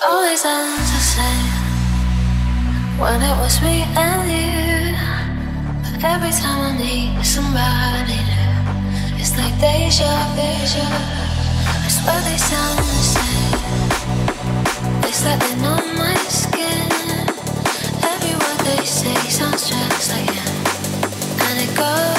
Always ends the same when it was me and you. But every time I need somebody new, it's like deja vu. I swear they sound the same. They slightly on my skin. Every word they say sounds just like him, and it goes.